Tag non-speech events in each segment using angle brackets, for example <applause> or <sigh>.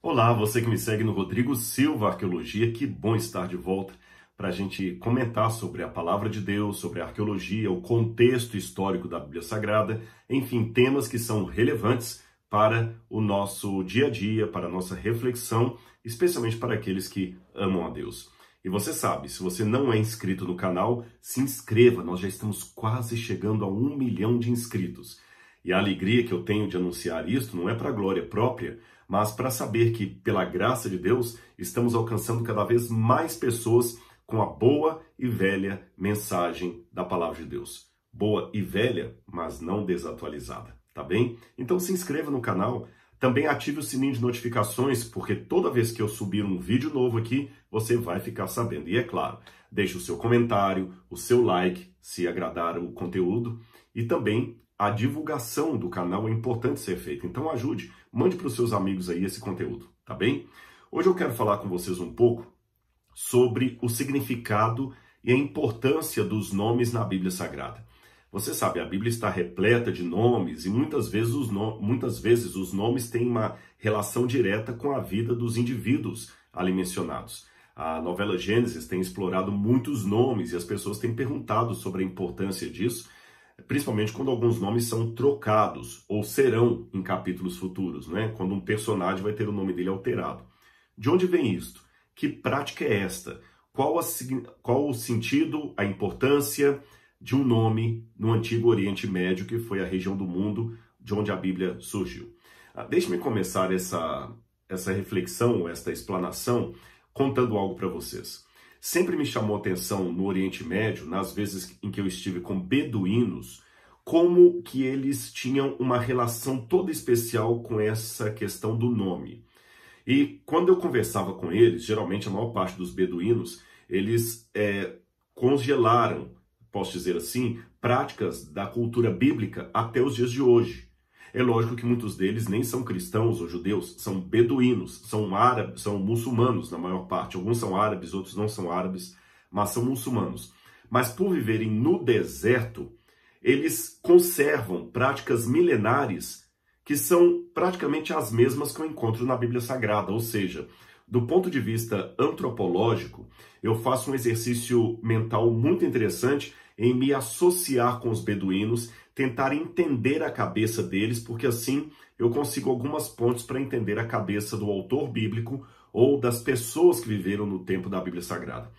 Olá, você que me segue no Rodrigo Silva Arqueologia, que bom estar de volta para a gente comentar sobre a palavra de Deus, sobre a arqueologia, o contexto histórico da Bíblia Sagrada, enfim, temas que são relevantes para o nosso dia a dia, para a nossa reflexão, especialmente para aqueles que amam a Deus. E você sabe, se você não é inscrito no canal, se inscreva, nós já estamos quase chegando a um milhão de inscritos. E a alegria que eu tenho de anunciar isto não é para glória própria, mas para saber que, pela graça de Deus, estamos alcançando cada vez mais pessoas com a boa e velha mensagem da palavra de Deus. Boa e velha, mas não desatualizada, tá bem? Então se inscreva no canal, também ative o sininho de notificações, porque toda vez que eu subir um vídeo novo aqui, você vai ficar sabendo. E é claro, deixe o seu comentário, o seu like, se agradar o conteúdo, e também a divulgação do canal é importante ser feita. Então ajude, mande para os seus amigos aí esse conteúdo, tá bem? Hoje eu quero falar com vocês um pouco sobre o significado e a importância dos nomes na Bíblia Sagrada. Você sabe, a Bíblia está repleta de nomes e muitas vezes os, no... muitas vezes os nomes têm uma relação direta com a vida dos indivíduos ali mencionados. A novela Gênesis tem explorado muitos nomes e as pessoas têm perguntado sobre a importância disso principalmente quando alguns nomes são trocados ou serão em capítulos futuros, né? quando um personagem vai ter o nome dele alterado. De onde vem isto? Que prática é esta? Qual, a, qual o sentido, a importância de um nome no Antigo Oriente Médio, que foi a região do mundo de onde a Bíblia surgiu? Ah, Deixe-me começar essa, essa reflexão, esta explanação, contando algo para vocês sempre me chamou atenção no Oriente Médio, nas vezes em que eu estive com beduínos, como que eles tinham uma relação toda especial com essa questão do nome. E quando eu conversava com eles, geralmente a maior parte dos beduínos, eles é, congelaram, posso dizer assim, práticas da cultura bíblica até os dias de hoje. É lógico que muitos deles nem são cristãos ou judeus, são beduínos, são árabes, são muçulmanos na maior parte. Alguns são árabes, outros não são árabes, mas são muçulmanos. Mas por viverem no deserto, eles conservam práticas milenares que são praticamente as mesmas que eu encontro na Bíblia Sagrada, ou seja, do ponto de vista antropológico, eu faço um exercício mental muito interessante em me associar com os beduínos, tentar entender a cabeça deles, porque assim eu consigo algumas pontes para entender a cabeça do autor bíblico ou das pessoas que viveram no tempo da Bíblia Sagrada.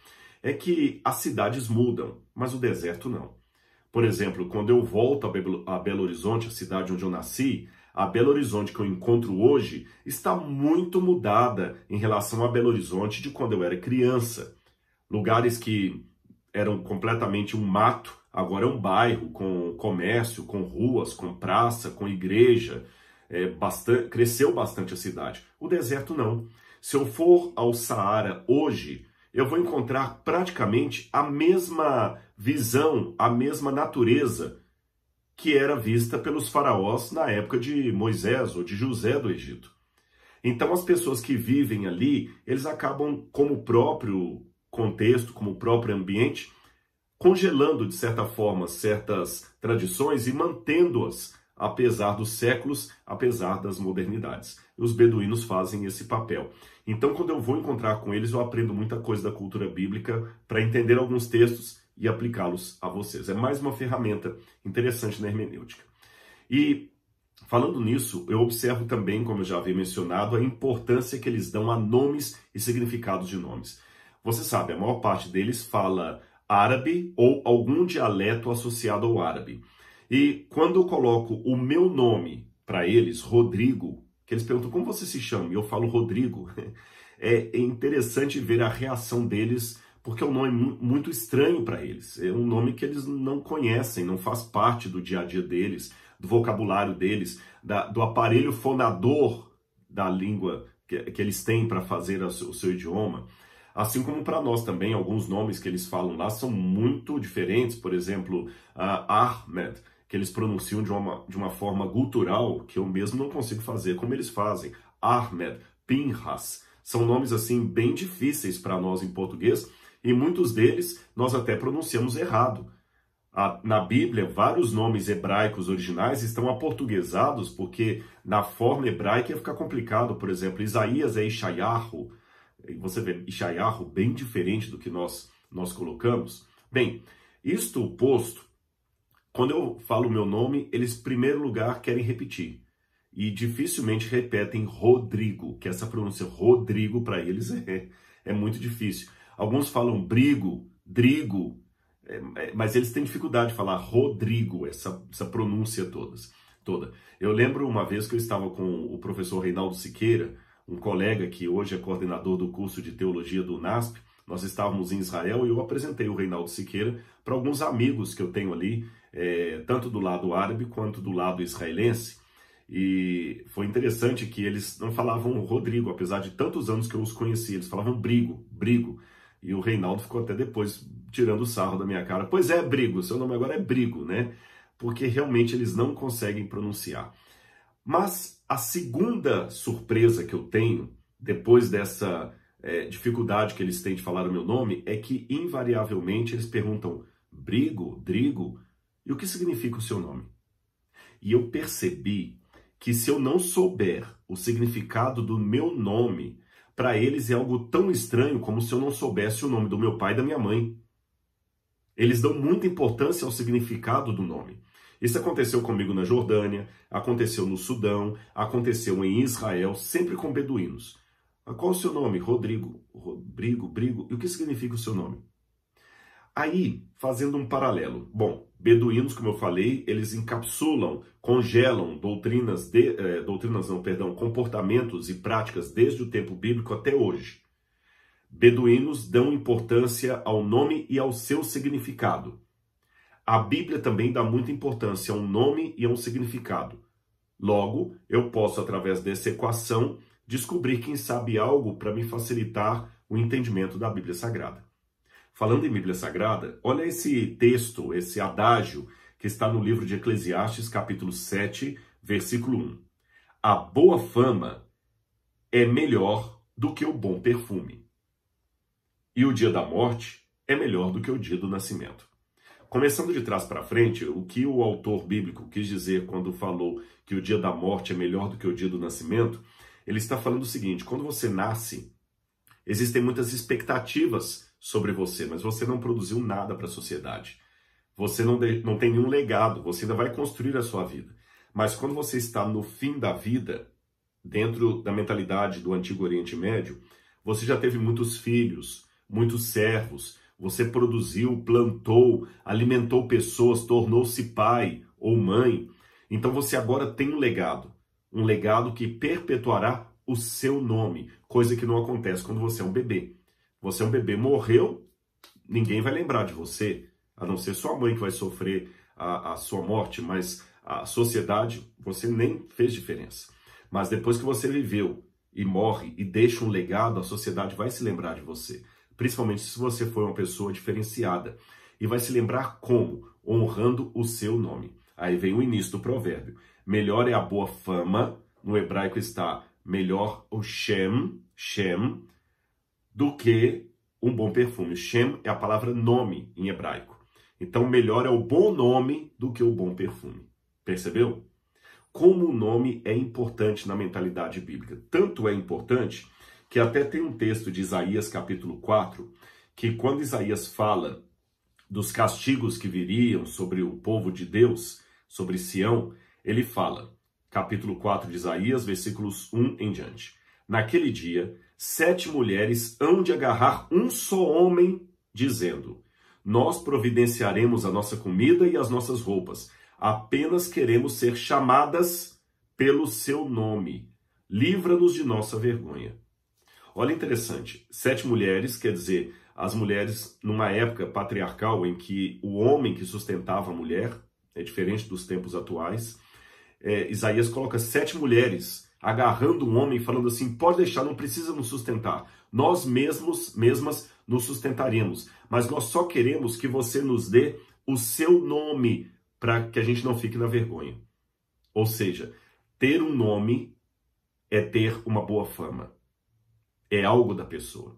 É que as cidades mudam, mas o deserto não. Por exemplo, quando eu volto a Belo Horizonte, a cidade onde eu nasci, a Belo Horizonte que eu encontro hoje está muito mudada em relação a Belo Horizonte de quando eu era criança. Lugares que eram completamente um mato, agora é um bairro com comércio, com ruas, com praça, com igreja. É, bastante, cresceu bastante a cidade. O deserto não. Se eu for ao Saara hoje, eu vou encontrar praticamente a mesma visão, a mesma natureza que era vista pelos faraós na época de Moisés ou de José do Egito. Então as pessoas que vivem ali, eles acabam como próprio contexto, como o próprio ambiente, congelando de certa forma certas tradições e mantendo-as apesar dos séculos, apesar das modernidades. Os beduínos fazem esse papel. Então, quando eu vou encontrar com eles, eu aprendo muita coisa da cultura bíblica para entender alguns textos e aplicá-los a vocês. É mais uma ferramenta interessante na hermenêutica. E falando nisso, eu observo também, como eu já havia mencionado, a importância que eles dão a nomes e significados de nomes. Você sabe, a maior parte deles fala árabe ou algum dialeto associado ao árabe. E quando eu coloco o meu nome para eles, Rodrigo, que eles perguntam como você se chama, e eu falo Rodrigo, <laughs> é interessante ver a reação deles, porque é um nome muito estranho para eles. É um nome que eles não conhecem, não faz parte do dia a dia deles, do vocabulário deles, da, do aparelho fonador da língua que, que eles têm para fazer o seu idioma. Assim como para nós também, alguns nomes que eles falam lá são muito diferentes. Por exemplo, uh, Ahmed, que eles pronunciam de uma, de uma forma gutural que eu mesmo não consigo fazer como eles fazem. Ahmed, Pinhas, são nomes assim bem difíceis para nós em português e muitos deles nós até pronunciamos errado. na Bíblia, vários nomes hebraicos originais estão aportuguesados porque na forma hebraica ia ficar complicado. Por exemplo, Isaías é Ishayahu. Você vê Ishayahu bem diferente do que nós, nós colocamos. Bem, isto posto, quando eu falo o meu nome, eles, em primeiro lugar, querem repetir. E dificilmente repetem Rodrigo, que essa pronúncia Rodrigo para eles <laughs> é, é muito difícil. Alguns falam Brigo, Drigo, é, é, mas eles têm dificuldade de falar Rodrigo, essa, essa pronúncia todas, toda. Eu lembro uma vez que eu estava com o professor Reinaldo Siqueira, um colega que hoje é coordenador do curso de teologia do NASP. Nós estávamos em Israel e eu apresentei o Reinaldo Siqueira para alguns amigos que eu tenho ali, é, tanto do lado árabe quanto do lado israelense. E foi interessante que eles não falavam Rodrigo, apesar de tantos anos que eu os conheci, eles falavam Brigo, Brigo. E o Reinaldo ficou até depois tirando sarro da minha cara. Pois é, Brigo, seu nome agora é Brigo, né? Porque realmente eles não conseguem pronunciar. Mas a segunda surpresa que eu tenho, depois dessa é, dificuldade que eles têm de falar o meu nome, é que invariavelmente eles perguntam Brigo, Drigo, e o que significa o seu nome? E eu percebi que se eu não souber o significado do meu nome, para eles é algo tão estranho como se eu não soubesse o nome do meu pai e da minha mãe. Eles dão muita importância ao significado do nome. Isso aconteceu comigo na Jordânia, aconteceu no Sudão, aconteceu em Israel, sempre com beduínos. Ah, qual o seu nome? Rodrigo. Rodrigo, Brigo. E o que significa o seu nome? Aí, fazendo um paralelo. Bom, beduínos, como eu falei, eles encapsulam, congelam doutrinas, de, eh, doutrinas não, perdão, comportamentos e práticas desde o tempo bíblico até hoje. Beduínos dão importância ao nome e ao seu significado. A Bíblia também dá muita importância a um nome e a um significado. Logo, eu posso, através dessa equação, descobrir quem sabe algo para me facilitar o entendimento da Bíblia Sagrada. Falando em Bíblia Sagrada, olha esse texto, esse adágio que está no livro de Eclesiastes, capítulo 7, versículo 1. A boa fama é melhor do que o bom perfume. E o dia da morte é melhor do que o dia do nascimento. Começando de trás para frente, o que o autor bíblico quis dizer quando falou que o dia da morte é melhor do que o dia do nascimento, ele está falando o seguinte: quando você nasce, existem muitas expectativas sobre você, mas você não produziu nada para a sociedade. Você não, de, não tem nenhum legado, você ainda vai construir a sua vida. Mas quando você está no fim da vida, dentro da mentalidade do Antigo Oriente Médio, você já teve muitos filhos, muitos servos, você produziu, plantou, alimentou pessoas, tornou-se pai ou mãe. Então você agora tem um legado, um legado que perpetuará o seu nome, coisa que não acontece quando você é um bebê. Você é um bebê, morreu, ninguém vai lembrar de você, a não ser sua mãe que vai sofrer a, a sua morte, mas a sociedade, você nem fez diferença. Mas depois que você viveu e morre e deixa um legado, a sociedade vai se lembrar de você. Principalmente se você for uma pessoa diferenciada. E vai se lembrar como? Honrando o seu nome. Aí vem o início do provérbio. Melhor é a boa fama, no hebraico está melhor o Shem, Shem, do que um bom perfume. Shem é a palavra nome em hebraico. Então, melhor é o bom nome do que o bom perfume. Percebeu? Como o nome é importante na mentalidade bíblica. Tanto é importante que até tem um texto de Isaías capítulo 4, que quando Isaías fala dos castigos que viriam sobre o povo de Deus, sobre Sião, ele fala, capítulo 4 de Isaías, versículos 1 em diante. Naquele dia, sete mulheres hão de agarrar um só homem, dizendo: Nós providenciaremos a nossa comida e as nossas roupas, apenas queremos ser chamadas pelo seu nome. Livra-nos de nossa vergonha. Olha interessante, sete mulheres, quer dizer, as mulheres numa época patriarcal em que o homem que sustentava a mulher, é diferente dos tempos atuais, é, Isaías coloca sete mulheres agarrando um homem falando assim: pode deixar, não precisa nos sustentar. Nós mesmos, mesmas, nos sustentaremos. Mas nós só queremos que você nos dê o seu nome para que a gente não fique na vergonha. Ou seja, ter um nome é ter uma boa fama. É algo da pessoa.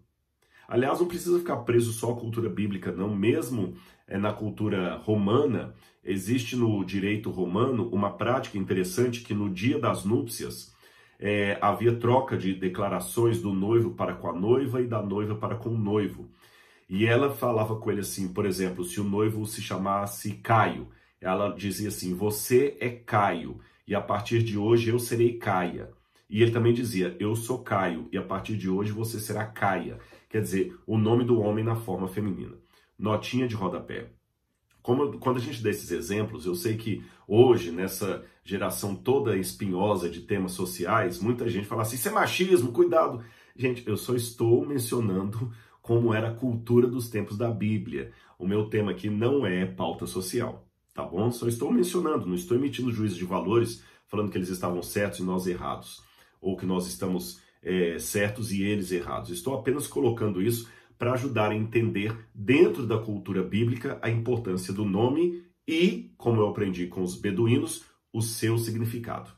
Aliás, não precisa ficar preso só à cultura bíblica, não. Mesmo é, na cultura romana, existe no direito romano uma prática interessante que no dia das núpcias é, havia troca de declarações do noivo para com a noiva e da noiva para com o noivo. E ela falava com ele assim, por exemplo, se o noivo se chamasse Caio, ela dizia assim: Você é Caio, e a partir de hoje eu serei Caia. E ele também dizia: Eu sou Caio, e a partir de hoje você será Caia. Quer dizer, o nome do homem na forma feminina. Notinha de rodapé. Como, quando a gente dá esses exemplos, eu sei que hoje, nessa geração toda espinhosa de temas sociais, muita gente fala assim: isso é machismo, cuidado. Gente, eu só estou mencionando como era a cultura dos tempos da Bíblia. O meu tema aqui não é pauta social, tá bom? Só estou mencionando, não estou emitindo juízo de valores falando que eles estavam certos e nós errados ou que nós estamos é, certos e eles errados. Estou apenas colocando isso para ajudar a entender, dentro da cultura bíblica, a importância do nome e, como eu aprendi com os beduínos, o seu significado.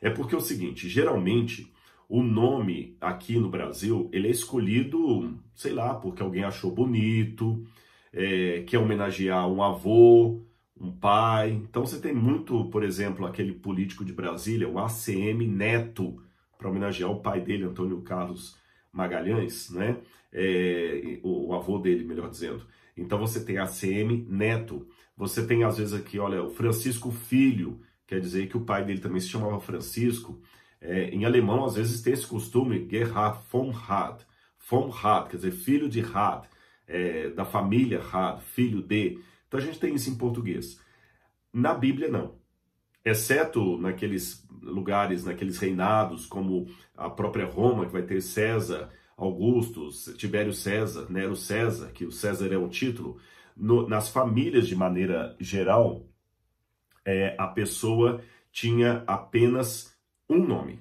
É porque é o seguinte, geralmente o nome aqui no Brasil ele é escolhido, sei lá, porque alguém achou bonito, é, quer homenagear um avô, um pai. Então você tem muito, por exemplo, aquele político de Brasília, o ACM Neto, para homenagear o pai dele, Antônio Carlos Magalhães, né? É, o, o, avô dele, melhor dizendo. Então você tem ACM Neto. Você tem às vezes aqui, olha, o Francisco Filho, quer dizer que o pai dele também se chamava Francisco. É, em alemão, às vezes tem esse costume, Gerhard von Rad. Von Rad, quer dizer, filho de Rad, é, da família Rad, filho de. Então a gente tem isso em português. Na Bíblia, não exceto naqueles lugares, naqueles reinados, como a própria Roma, que vai ter César, Augusto, Tibério César, Nero César, que o César é um título, no, nas famílias de maneira geral, é, a pessoa tinha apenas um nome.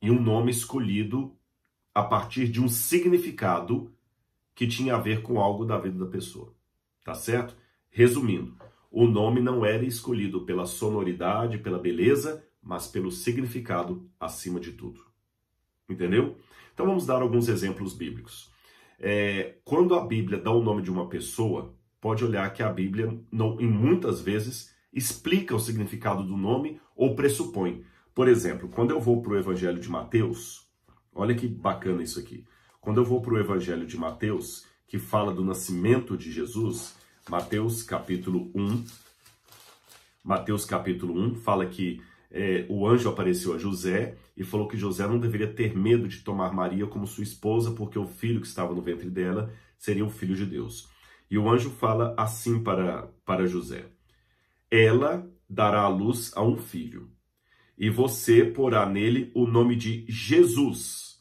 E um nome escolhido a partir de um significado que tinha a ver com algo da vida da pessoa. Tá certo? Resumindo, o nome não era escolhido pela sonoridade, pela beleza, mas pelo significado acima de tudo. Entendeu? Então vamos dar alguns exemplos bíblicos. É, quando a Bíblia dá o nome de uma pessoa, pode olhar que a Bíblia, não, em muitas vezes, explica o significado do nome ou pressupõe. Por exemplo, quando eu vou para o Evangelho de Mateus, olha que bacana isso aqui. Quando eu vou para o Evangelho de Mateus, que fala do nascimento de Jesus, Mateus capítulo 1. Mateus capítulo 1 fala que é, o anjo apareceu a José e falou que José não deveria ter medo de tomar Maria como sua esposa, porque o filho que estava no ventre dela seria o filho de Deus. E o anjo fala assim para, para José: Ela dará à luz a um filho, e você porá nele o nome de Jesus,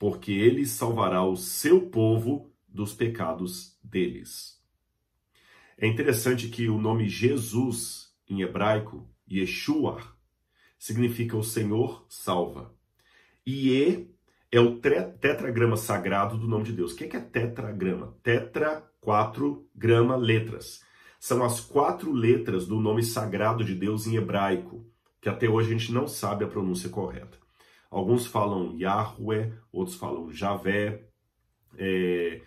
porque ele salvará o seu povo dos pecados deles. É interessante que o nome Jesus, em hebraico, Yeshua, significa o Senhor salva. Ie é o tetragrama sagrado do nome de Deus. O que é tetragrama? Tetra, quatro, grama, letras. São as quatro letras do nome sagrado de Deus em hebraico, que até hoje a gente não sabe a pronúncia correta. Alguns falam Yahweh, outros falam Javé. É,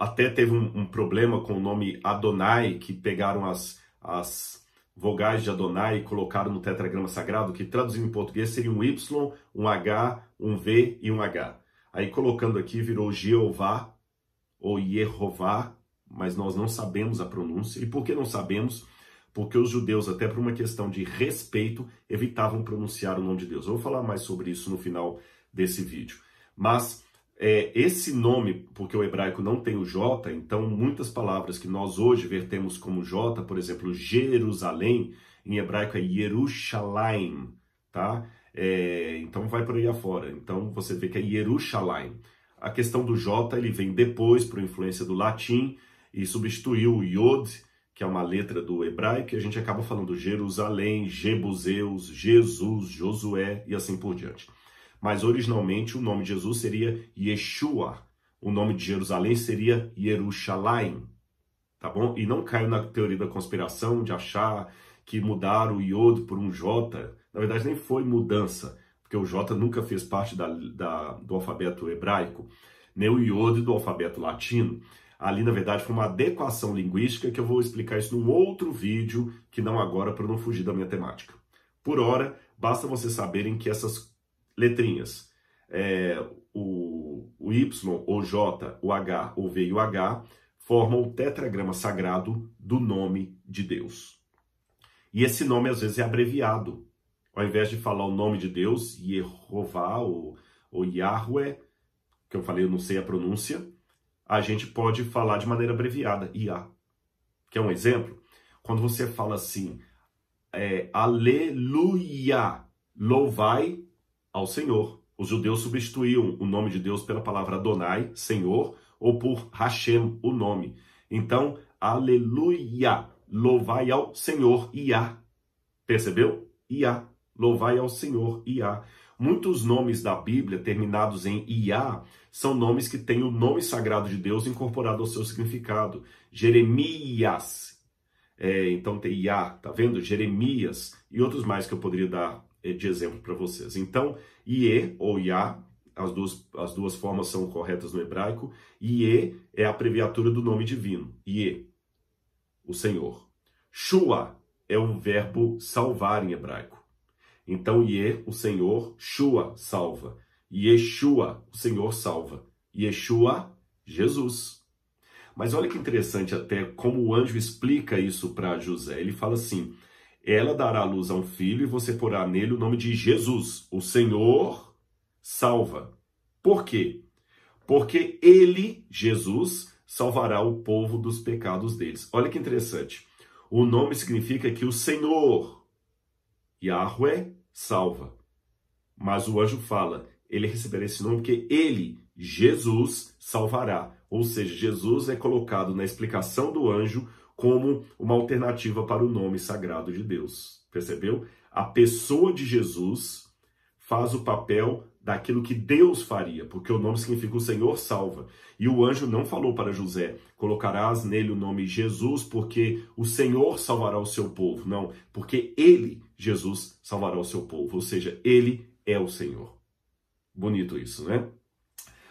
até teve um, um, problema com o nome Adonai, que pegaram as, as vogais de Adonai e colocaram no tetragrama sagrado, que traduzindo em português seria um Y, um H, um V e um H. Aí colocando aqui virou Jeová ou Yehová, mas nós não sabemos a pronúncia. E por que não sabemos? Porque os judeus, até por uma questão de respeito, evitavam pronunciar o nome de Deus. Eu vou falar mais sobre isso no final desse vídeo. Mas é, esse nome, porque o hebraico não tem o J, então muitas palavras que nós hoje vertemos como J, por exemplo, Jerusalém, em hebraico é Yerushalayim, tá? É, então vai por aí afora. Então você vê que é Yerushalayim. A questão do J, ele vem depois por influência do latim e substituiu o Yod, que é uma letra do hebraico, e a gente acaba falando Jerusalém, Jebuseus, Jesus, Josué e assim por diante mas originalmente o nome de Jesus seria Yeshua. O nome de Jerusalém seria Yerushalayim, tá bom? E não caiu na teoria da conspiração de achar que mudaram o Yod por um J. Na verdade, nem foi mudança, porque o J nunca fez parte da, da, do alfabeto hebraico, nem o Yod do alfabeto latino. Ali, na verdade, foi uma adequação linguística que eu vou explicar isso num outro vídeo, que não agora, para não fugir da minha temática. Por hora, basta vocês saberem que essas letrinhas, é, o, o Y, o J, o H, o V e o H, formam o tetragrama sagrado do nome de Deus. E esse nome às vezes é abreviado. Ao invés de falar o nome de Deus, Yehová ou, ou Yahweh, que eu falei, eu não sei a pronúncia, a gente pode falar de maneira abreviada, Iá. Quer um exemplo? Quando você fala assim, é, Aleluia, louvai ao Senhor. Os judeus substituíam o nome de Deus pela palavra Adonai, Senhor, ou por Hashem, o nome. Então, Aleluia, louvai ao Senhor, Iá. Percebeu? Iá, louvai ao Senhor, Iá. Muitos nomes da Bíblia terminados em Iá são nomes que têm o nome sagrado de Deus incorporado ao seu significado. Jeremias, é, então tem Iá, tá vendo? Jeremias e outros mais que eu poderia dar de exemplo para vocês. Então, Ie ou Iá, as duas, as duas formas são corretas no hebraico. Ie é a abreviatura do nome divino. Ie, o Senhor. Shua é o verbo salvar em hebraico. Então, Ye, o Senhor, Shua, salva. Yeshua, o Senhor salva. Yeshua, Jesus. Mas olha que interessante até como o anjo explica isso para José. Ele fala assim: ela dará luz a um filho e você porá nele o nome de Jesus, o Senhor salva. Por quê? Porque ele, Jesus, salvará o povo dos pecados deles. Olha que interessante. O nome significa que o Senhor, Yahweh, salva. Mas o anjo fala, ele receberá esse nome porque ele, Jesus, salvará. Ou seja, Jesus é colocado na explicação do anjo como uma alternativa para o nome sagrado de Deus. Percebeu? A pessoa de Jesus faz o papel daquilo que Deus faria, porque o nome significa o Senhor salva. E o anjo não falou para José: colocarás nele o nome Jesus, porque o Senhor salvará o seu povo. Não, porque ele, Jesus, salvará o seu povo. Ou seja, ele é o Senhor. Bonito isso, né?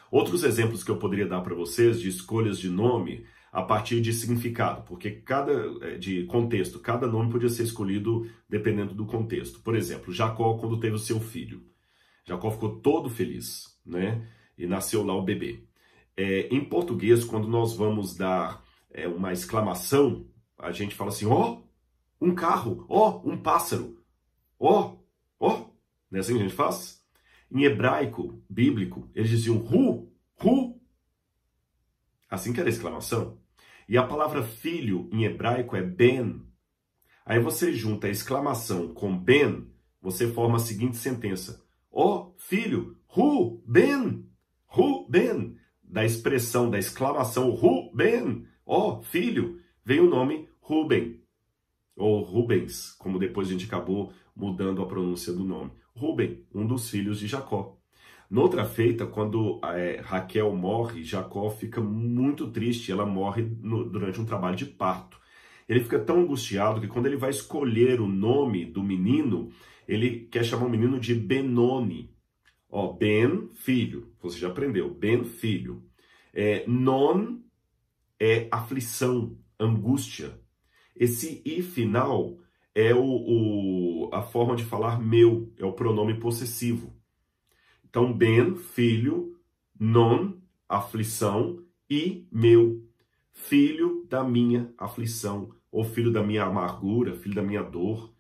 Outros exemplos que eu poderia dar para vocês de escolhas de nome a partir de significado, porque cada é, de contexto, cada nome podia ser escolhido dependendo do contexto. Por exemplo, Jacó quando teve o seu filho. Jacó ficou todo feliz, né? E nasceu lá o bebê. É, em português, quando nós vamos dar é, uma exclamação, a gente fala assim: ó, oh, um carro, ó, oh, um pássaro, ó, ó. Não é assim que a gente faz? Em hebraico bíblico, eles diziam ru, ru. Assim que era a exclamação. E a palavra filho em hebraico é ben. Aí você junta a exclamação com ben, você forma a seguinte sentença: Ó oh, filho, Ruben, Ruben, da expressão, da exclamação Ruben, ó oh, filho, vem o nome Ruben, ou Rubens, como depois a gente acabou mudando a pronúncia do nome. Ruben, um dos filhos de Jacó. Noutra feita, quando é, Raquel morre, Jacó fica muito triste, ela morre no, durante um trabalho de parto. Ele fica tão angustiado que quando ele vai escolher o nome do menino, ele quer chamar o menino de Benoni. Ó, Ben, filho. Você já aprendeu. Ben, filho. É, non é aflição, angústia. Esse i final é o, o, a forma de falar meu, é o pronome possessivo. Então, ben, filho, non, aflição, e meu, filho da minha aflição, ou filho da minha amargura, filho da minha dor.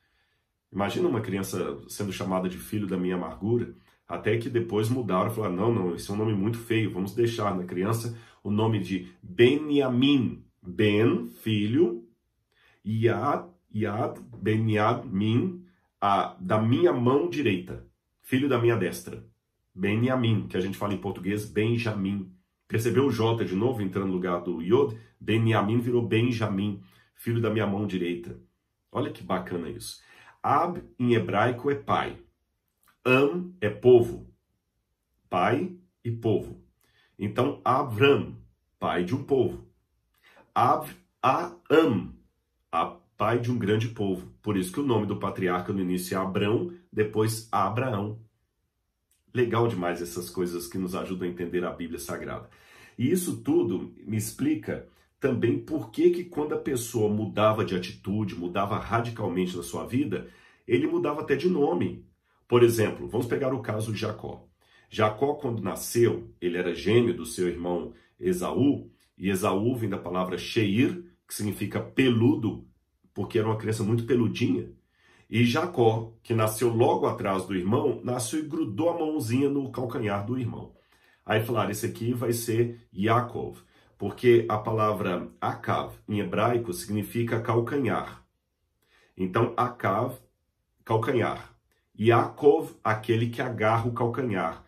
Imagina uma criança sendo chamada de filho da minha amargura, até que depois mudaram e falaram: não, não, esse é um nome muito feio, vamos deixar na criança o nome de Benyamin. Ben, filho, Yad, Yad, Benyamin, a, da minha mão direita, filho da minha destra. Benyamin, que a gente fala em português, Benjamin. Percebeu o J de novo entrando no lugar do Yod? Benyamin virou Benjamin, filho da minha mão direita. Olha que bacana isso. Ab em hebraico é pai. Am é povo. Pai e povo. Então, Avram, pai de um povo. Av, Am, a pai de um grande povo. Por isso que o nome do patriarca no início é Abrão, depois Abraão. Legal demais essas coisas que nos ajudam a entender a Bíblia Sagrada. E isso tudo me explica também por que, que quando a pessoa mudava de atitude, mudava radicalmente na sua vida, ele mudava até de nome. Por exemplo, vamos pegar o caso de Jacó. Jacó, quando nasceu, ele era gêmeo do seu irmão Esaú, e Esaú vem da palavra Sheir, que significa peludo, porque era uma criança muito peludinha. E Jacó, que nasceu logo atrás do irmão, nasceu e grudou a mãozinha no calcanhar do irmão. Aí falaram, esse aqui vai ser Yaakov, porque a palavra Akav em hebraico significa calcanhar. Então, Akav, calcanhar. Yaakov, aquele que agarra o calcanhar.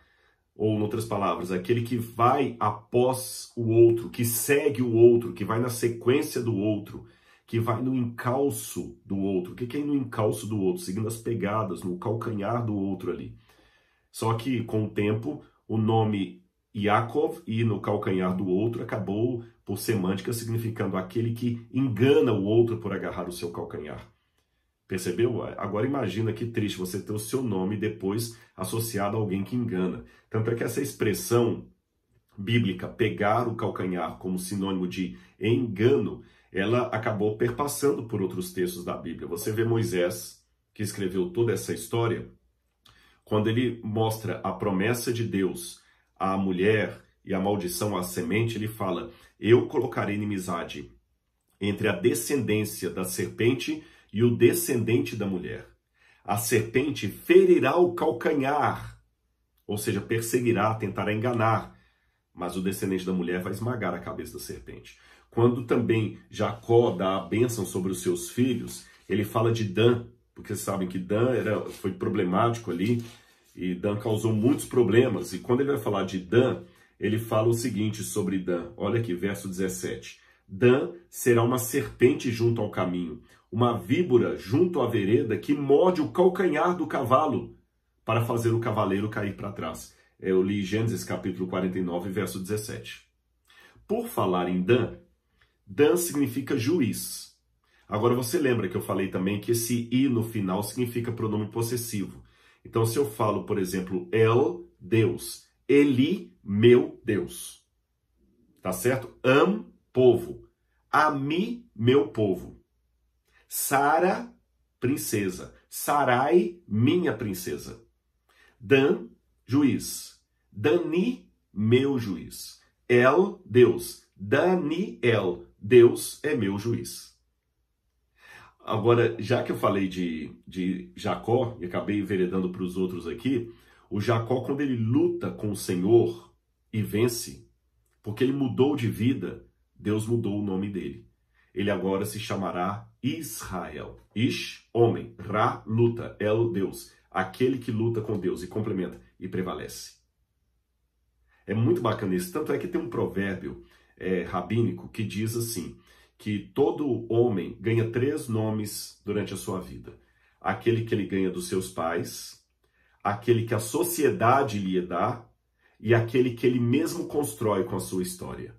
Ou, em outras palavras, aquele que vai após o outro, que segue o outro, que vai na sequência do outro que vai no encalço do outro. O que é ir no encalço do outro? Seguindo as pegadas, no calcanhar do outro ali. Só que, com o tempo, o nome Yaakov e no calcanhar do outro acabou, por semântica, significando aquele que engana o outro por agarrar o seu calcanhar. Percebeu? Agora imagina que triste você ter o seu nome depois associado a alguém que engana. Tanto é que essa expressão bíblica, pegar o calcanhar como sinônimo de engano, ela acabou perpassando por outros textos da Bíblia. Você vê Moisés, que escreveu toda essa história, quando ele mostra a promessa de Deus à mulher e a maldição à semente, ele fala: Eu colocarei inimizade entre a descendência da serpente e o descendente da mulher. A serpente ferirá o calcanhar, ou seja, perseguirá, tentará enganar, mas o descendente da mulher vai esmagar a cabeça da serpente. Quando também Jacó dá a bênção sobre os seus filhos, ele fala de Dan, porque sabem que Dan era, foi problemático ali, e Dan causou muitos problemas. E quando ele vai falar de Dan, ele fala o seguinte sobre Dan. Olha aqui, verso 17. Dan será uma serpente junto ao caminho, uma víbora junto à vereda que morde o calcanhar do cavalo para fazer o cavaleiro cair para trás. Eu li Gênesis capítulo 49, verso 17. Por falar em Dan, Dan significa juiz. Agora você lembra que eu falei também que esse i no final significa pronome possessivo. Então se eu falo, por exemplo, El, Deus, Eli, meu Deus. Tá certo? Am, povo. Ami, meu povo. Sara, princesa. Sarai, minha princesa. Dan, juiz. Dani, meu juiz. El, Deus. Daniel, Deus é meu juiz. Agora, já que eu falei de, de Jacó e acabei enveredando para os outros aqui, o Jacó, quando ele luta com o Senhor e vence, porque ele mudou de vida, Deus mudou o nome dele. Ele agora se chamará Israel. Ish, homem. Ra, luta. El, Deus. Aquele que luta com Deus e complementa e prevalece. É muito bacana isso. Tanto é que tem um provérbio é, rabínico que diz assim: que todo homem ganha três nomes durante a sua vida: aquele que ele ganha dos seus pais, aquele que a sociedade lhe dá e aquele que ele mesmo constrói com a sua história.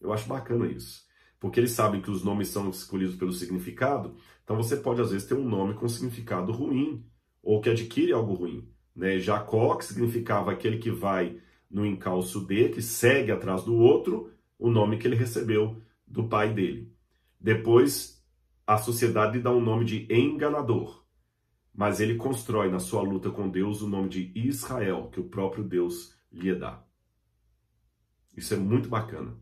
Eu acho bacana isso, porque eles sabem que os nomes são escolhidos pelo significado, então você pode às vezes ter um nome com significado ruim ou que adquire algo ruim. Né? Jacó, que significava aquele que vai no encalço de, que segue atrás do outro, o nome que ele recebeu do pai dele. Depois, a sociedade dá um nome de enganador, mas ele constrói na sua luta com Deus o nome de Israel, que o próprio Deus lhe dá. Isso é muito bacana.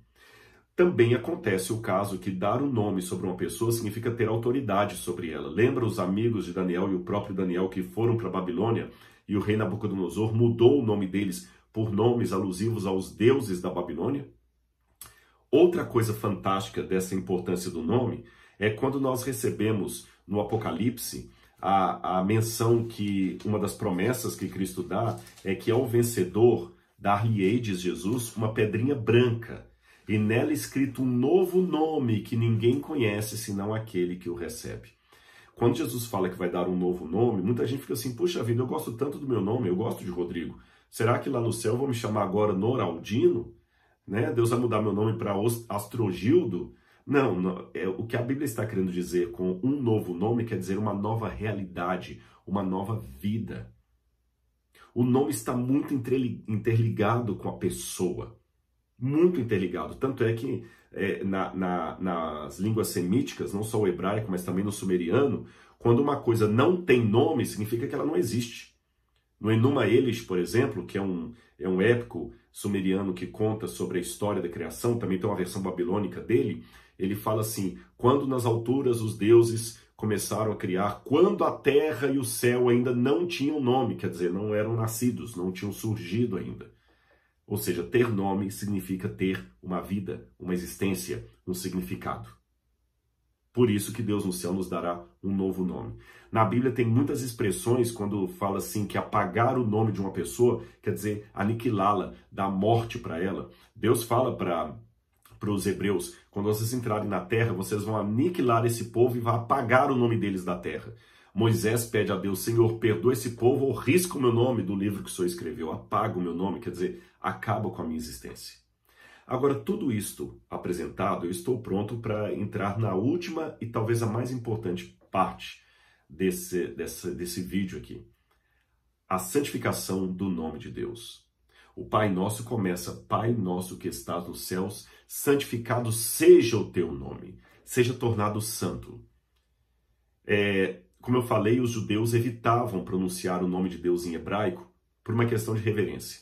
Também acontece o caso que dar um nome sobre uma pessoa significa ter autoridade sobre ela. Lembra os amigos de Daniel e o próprio Daniel que foram para Babilônia e o rei Nabucodonosor mudou o nome deles por nomes alusivos aos deuses da Babilônia? Outra coisa fantástica dessa importância do nome é quando nós recebemos no Apocalipse a, a menção que uma das promessas que Cristo dá é que ao vencedor dar-lhe-ei, diz Jesus, uma pedrinha branca e nela escrito um novo nome que ninguém conhece senão aquele que o recebe. Quando Jesus fala que vai dar um novo nome, muita gente fica assim: puxa vida, eu gosto tanto do meu nome, eu gosto de Rodrigo. Será que lá no céu vão me chamar agora Noraldino? Né? Deus vai mudar meu nome para Astrogildo? Não, não, é, o que a Bíblia está querendo dizer com um novo nome quer dizer uma nova realidade, uma nova vida. O nome está muito interligado com a pessoa. muito interligado. Tanto é que é, na, na, nas línguas semíticas, não só o hebraico, mas também no sumeriano, quando uma coisa não tem nome, significa que ela não existe. No Enuma Elish, por exemplo, que é um, é um épico sumeriano que conta sobre a história da criação, também tem uma versão babilônica dele, ele fala assim: quando nas alturas os deuses começaram a criar, quando a terra e o céu ainda não tinham nome, quer dizer, não eram nascidos, não tinham surgido ainda. Ou seja, ter nome significa ter uma vida, uma existência, um significado. Por isso que Deus no céu nos dará um novo nome. Na Bíblia tem muitas expressões quando fala assim que apagar o nome de uma pessoa quer dizer aniquilá-la, dar morte para ela. Deus fala para para os hebreus, quando vocês entrarem na terra, vocês vão aniquilar esse povo e vão apagar o nome deles da terra. Moisés pede a Deus, Senhor, perdoa esse povo ou risca o meu nome do livro que o Senhor escreveu, apaga o meu nome, quer dizer, acaba com a minha existência. Agora, tudo isto apresentado, eu estou pronto para entrar na última e talvez a mais importante parte desse, desse, desse vídeo aqui. A santificação do nome de Deus. O Pai Nosso começa, Pai Nosso que estás nos céus, santificado seja o teu nome, seja tornado santo. É, como eu falei, os judeus evitavam pronunciar o nome de Deus em hebraico por uma questão de reverência.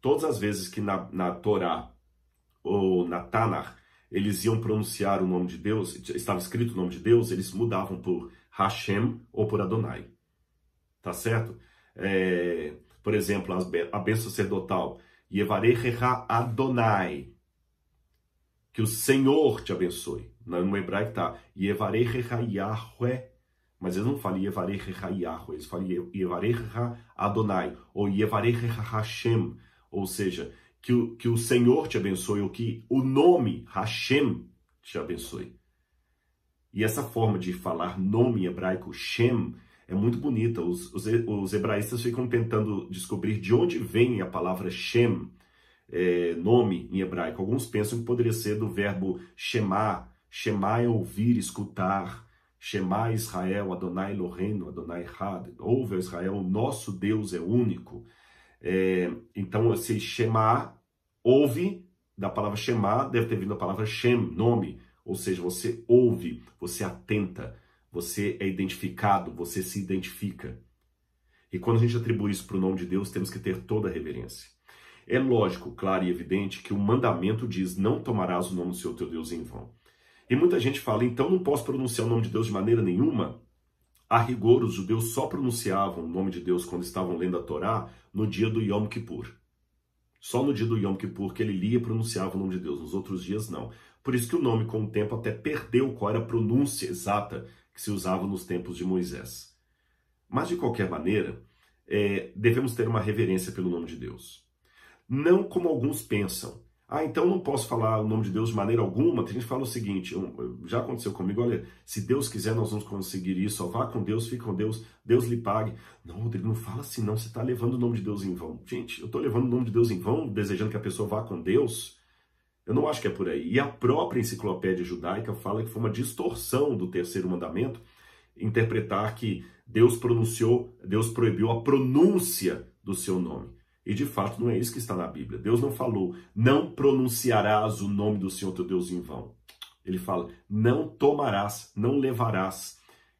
Todas as vezes que na, na Torá ou na Tanakh eles iam pronunciar o nome de Deus, estava escrito o nome de Deus, eles mudavam por Hashem ou por Adonai. Tá certo? É, por exemplo, a bênção sacerdotal, Yevarechecha Adonai, que o Senhor te abençoe. No hebraico está Yevarechecha Yahweh mas eles não falam Yevarechecha Yahweh, eles falam Yevarechecha Adonai, ou Yevarechecha Hashem, ou seja, que o, que o Senhor te abençoe, ou que o nome Hashem te abençoe. E essa forma de falar nome hebraico, Shem, é muito bonita. Os, os, os hebraístas ficam tentando descobrir de onde vem a palavra Shem, é, nome em hebraico. Alguns pensam que poderia ser do verbo Shema. Shema é ouvir, escutar. Shema Israel, Adonai Eloheinu, Adonai Had, ouve Israel, o nosso Deus é único. É, então, esse Shema, ouve, da palavra Shema, deve ter vindo a palavra Shem, nome, ou seja, você ouve, você atenta, você é identificado, você se identifica. E quando a gente atribui isso para o nome de Deus, temos que ter toda a reverência. É lógico, claro e evidente que o mandamento diz: não tomarás o nome do seu teu Deus em vão. E muita gente fala, então não posso pronunciar o nome de Deus de maneira nenhuma? A rigor, os judeus só pronunciavam o nome de Deus quando estavam lendo a Torá no dia do Yom Kippur. Só no dia do Yom Kippur que ele lia e pronunciava o nome de Deus, nos outros dias não. Por isso que o nome, com o tempo, até perdeu qual era a pronúncia exata que se usava nos tempos de Moisés. Mas, de qualquer maneira, é, devemos ter uma reverência pelo nome de Deus. Não como alguns pensam, ah, então não posso falar o nome de Deus de maneira alguma. Tem gente que fala o seguinte: já aconteceu comigo, olha, se Deus quiser, nós vamos conseguir isso. Vá com Deus, fique com Deus, Deus lhe pague. Não, Rodrigo, não fala assim, não. Você está levando o nome de Deus em vão. Gente, eu estou levando o nome de Deus em vão, desejando que a pessoa vá com Deus. Eu não acho que é por aí. E a própria enciclopédia judaica fala que foi uma distorção do terceiro mandamento interpretar que Deus pronunciou, Deus proibiu a pronúncia do seu nome. E de fato não é isso que está na Bíblia. Deus não falou, não pronunciarás o nome do Senhor teu Deus em vão. Ele fala, não tomarás, não levarás.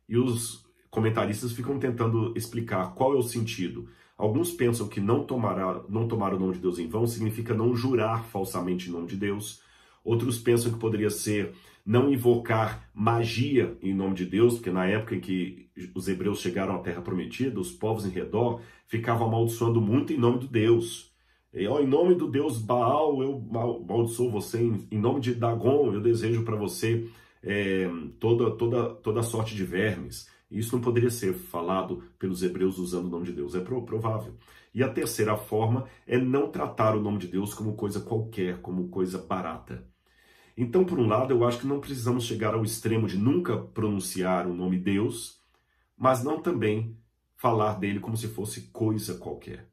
E os comentaristas ficam tentando explicar qual é o sentido. Alguns pensam que não, tomará, não tomar o nome de Deus em vão significa não jurar falsamente em nome de Deus. Outros pensam que poderia ser não invocar magia em nome de Deus, porque na época em que os hebreus chegaram à terra prometida, os povos em redor ficavam amaldiçoando muito em nome do Deus. E, ó, em nome do Deus Baal, eu amaldiçoo você, em, nome de Dagon, eu desejo para você é, toda, toda, toda sorte de vermes. Isso não poderia ser falado pelos hebreus usando o nome de Deus, é provável. E a terceira forma é não tratar o nome de Deus como coisa qualquer, como coisa barata. Então, por um lado, eu acho que não precisamos chegar ao extremo de nunca pronunciar o nome Deus, mas não também falar dele como se fosse coisa qualquer.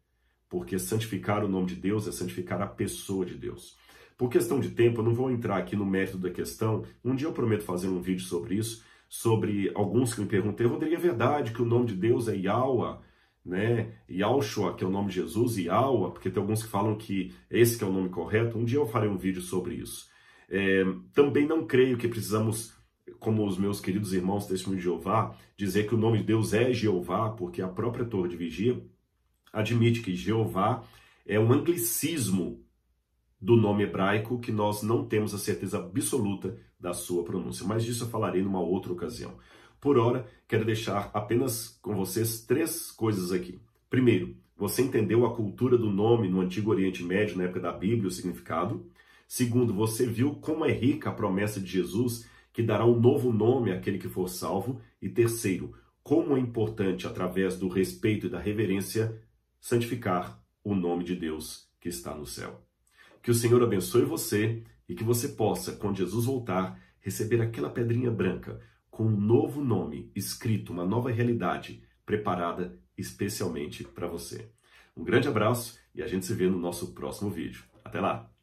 Porque santificar o nome de Deus é santificar a pessoa de Deus. Por questão de tempo, eu não vou entrar aqui no mérito da questão. Um dia eu prometo fazer um vídeo sobre isso, sobre alguns que me perguntam, Rodrigo, é verdade que o nome de Deus é Yahweh? né? Yahshua, que é o nome de Jesus, Aua, porque tem alguns que falam que esse que é o nome correto. Um dia eu farei um vídeo sobre isso. É, também não creio que precisamos, como os meus queridos irmãos testemunho de Jeová, dizer que o nome de Deus é Jeová, porque a própria Torre de Vigia admite que Jeová é um anglicismo do nome hebraico que nós não temos a certeza absoluta da sua pronúncia. Mas disso eu falarei numa outra ocasião. Por hora, quero deixar apenas com vocês três coisas aqui. Primeiro, você entendeu a cultura do nome no Antigo Oriente Médio, na época da Bíblia, o significado. Segundo, você viu como é rica a promessa de Jesus, que dará um novo nome àquele que for salvo. E terceiro, como é importante, através do respeito e da reverência, santificar o nome de Deus que está no céu. Que o Senhor abençoe você e que você possa, quando Jesus voltar, receber aquela pedrinha branca com um novo nome escrito, uma nova realidade preparada especialmente para você. Um grande abraço e a gente se vê no nosso próximo vídeo. Até lá!